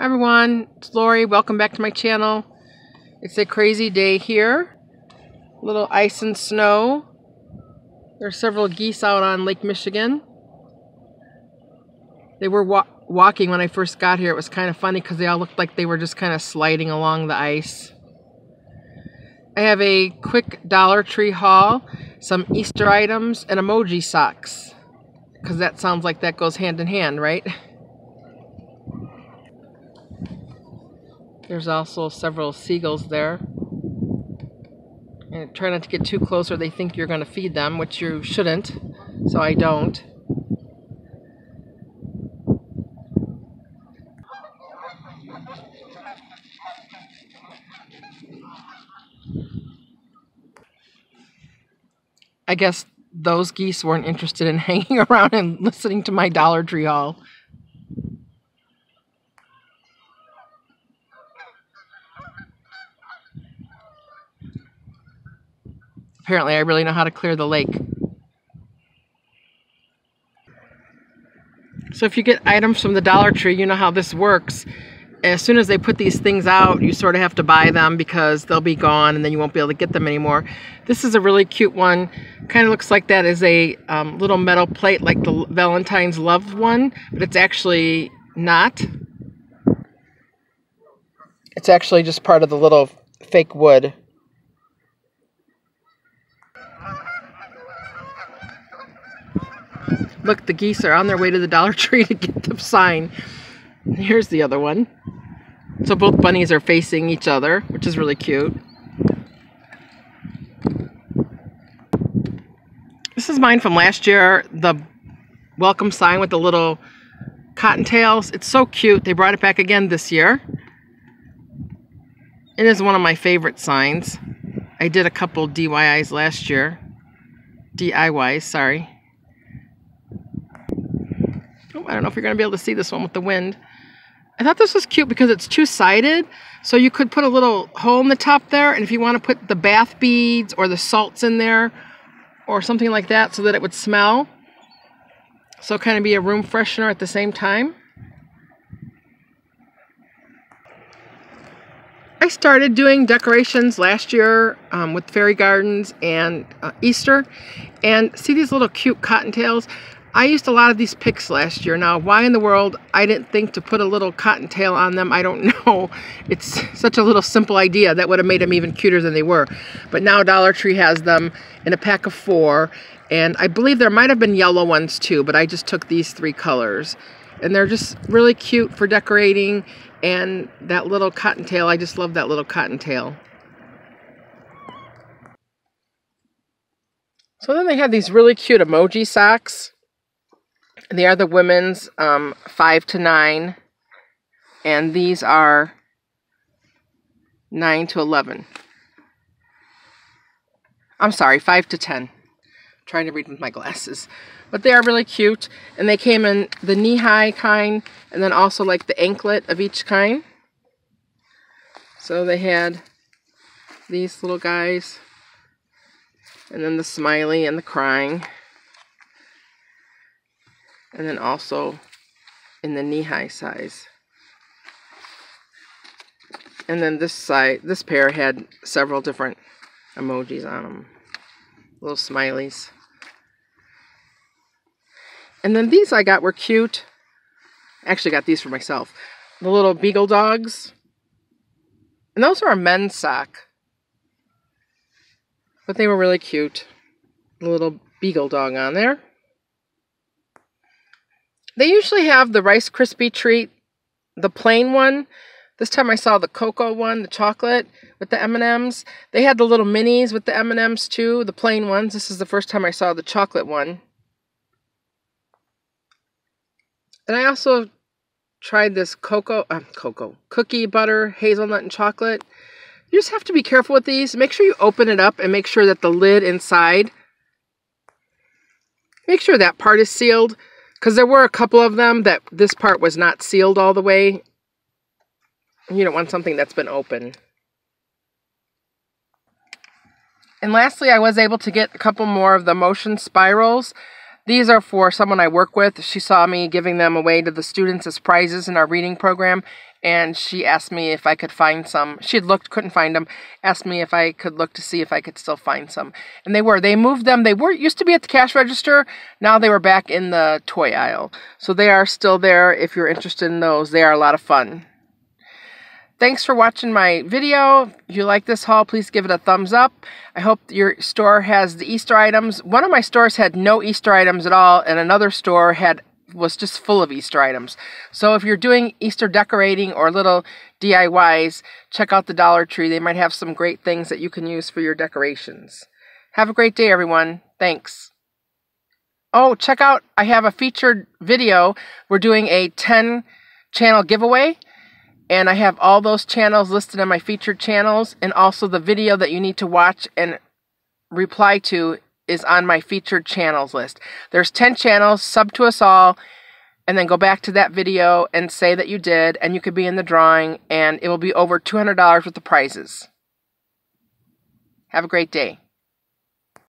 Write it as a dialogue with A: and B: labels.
A: Everyone, it's Laurie. Welcome back to my channel. It's a crazy day here. A little ice and snow. There's several geese out on Lake Michigan. They were wa walking when I first got here. It was kind of funny because they all looked like they were just kind of sliding along the ice. I have a quick Dollar Tree haul, some Easter items, and emoji socks. Because that sounds like that goes hand in hand, right? There's also several seagulls there. And try not to get too close or they think you're going to feed them, which you shouldn't. So I don't. I guess those geese weren't interested in hanging around and listening to my Dollar Tree haul. Apparently, I really know how to clear the lake. So if you get items from the Dollar Tree, you know how this works. As soon as they put these things out, you sort of have to buy them because they'll be gone and then you won't be able to get them anymore. This is a really cute one. Kind of looks like that is a um, little metal plate like the Valentine's Love one, but it's actually not. It's actually just part of the little fake wood. Look, the geese are on their way to the Dollar Tree to get the sign. Here's the other one. So both bunnies are facing each other, which is really cute. This is mine from last year, the welcome sign with the little cottontails. It's so cute. They brought it back again this year. It is one of my favorite signs. I did a couple DIYs last year. DIYs, sorry. I don't know if you're going to be able to see this one with the wind. I thought this was cute because it's two-sided. So you could put a little hole in the top there. And if you want to put the bath beads or the salts in there or something like that so that it would smell. So kind of be a room freshener at the same time. I started doing decorations last year um, with fairy gardens and uh, Easter. And see these little cute cottontails? I used a lot of these picks last year. Now, why in the world I didn't think to put a little cottontail on them, I don't know. It's such a little simple idea that would have made them even cuter than they were. But now Dollar Tree has them in a pack of four. And I believe there might have been yellow ones too, but I just took these three colors. And they're just really cute for decorating. And that little cottontail, I just love that little cottontail. So then they have these really cute emoji socks. They are the women's um, 5 to 9. And these are 9 to 11. I'm sorry, 5 to 10. I'm trying to read with my glasses. But they are really cute. And they came in the knee-high kind. And then also like the anklet of each kind. So they had these little guys. And then the smiley and the crying and then also in the knee-high size. And then this side, this pair had several different emojis on them. Little smileys. And then these I got were cute. I actually got these for myself. The little beagle dogs. And those are a men's sock. But they were really cute. The little beagle dog on there. They usually have the Rice Krispie treat, the plain one. This time I saw the cocoa one, the chocolate with the M&Ms. They had the little minis with the M&Ms too, the plain ones. This is the first time I saw the chocolate one. And I also tried this cocoa, uh, cocoa, cookie butter, hazelnut, and chocolate. You just have to be careful with these. Make sure you open it up and make sure that the lid inside, make sure that part is sealed because there were a couple of them that this part was not sealed all the way. You don't want something that's been open. And lastly, I was able to get a couple more of the motion spirals. These are for someone I work with. She saw me giving them away to the students as prizes in our reading program, and she asked me if I could find some. She had looked, couldn't find them, asked me if I could look to see if I could still find some. And they were. They moved them. They were used to be at the cash register. Now they were back in the toy aisle. So they are still there if you're interested in those. They are a lot of fun. Thanks for watching my video. If you like this haul, please give it a thumbs up. I hope your store has the Easter items. One of my stores had no Easter items at all, and another store had was just full of Easter items. So if you're doing Easter decorating or little DIYs, check out the Dollar Tree. They might have some great things that you can use for your decorations. Have a great day, everyone. Thanks. Oh, check out, I have a featured video. We're doing a 10 channel giveaway. And I have all those channels listed on my featured channels. And also the video that you need to watch and reply to is on my featured channels list. There's 10 channels, sub to us all, and then go back to that video and say that you did, and you could be in the drawing, and it will be over $200 worth of prizes. Have a great day.